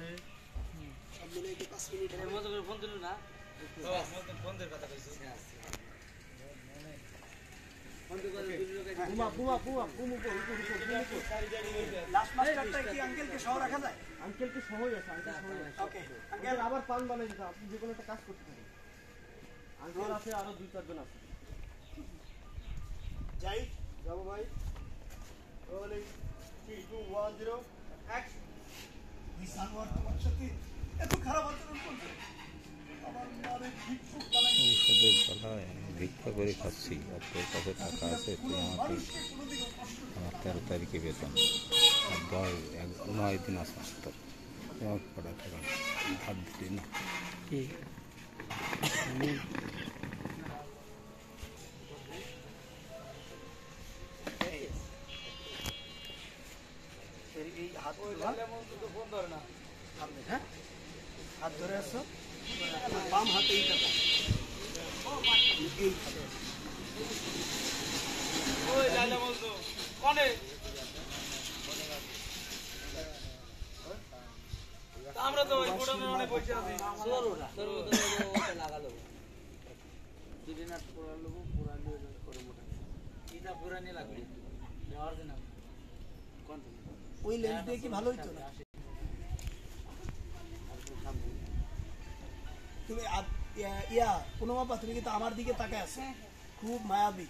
আছে আবার পান বানাই দিতে আপনি যে কোনো একটা কাজ করতে পারেন আঙ্কেল আছে আরও দুই চারজন আছে যাই যাব ভাই ওই সানোয়ার তোমার সাথে এত খারাপ আচরণ করছে আমার মারে ভিক্ষুক বানাই ঔষধের জ্বালায় আমি ভিক্ষা করে খাচ্ছি আর তোর কাছে টাকা আছে তুই আমাকে মানুষকে কোনোদিনও কষ্ট আমার তেরো তারিখে বেতন আর দশ এক নয় দিন আসার তোর আমাকে কটা টাকা ধার দিলি না এই এই হাত ওই ধরা লালে মন তো ফোন ধরে না সামনে হ্যাঁ? হাত ধরে আসো। বাম হাতে এই এই ওই লালে তো আমরা তো ওই গোডাউনে অনেক বসে আছি। সর ওটা সর ওটা ওটা লাগালো দুদিন আর পুরা লোক পুরা নিয়ে করে মোটা এটা পুরা নিয়ে লাগবে। অরিজিনাল কোন ওই লেন্স দিয়ে কি ভালো হইতো না? তুমি ইয়া- ইয়া পুনমাপা তুমি কিন্তু আমার দিকে তাকায় আছো। খুব মায়াবী।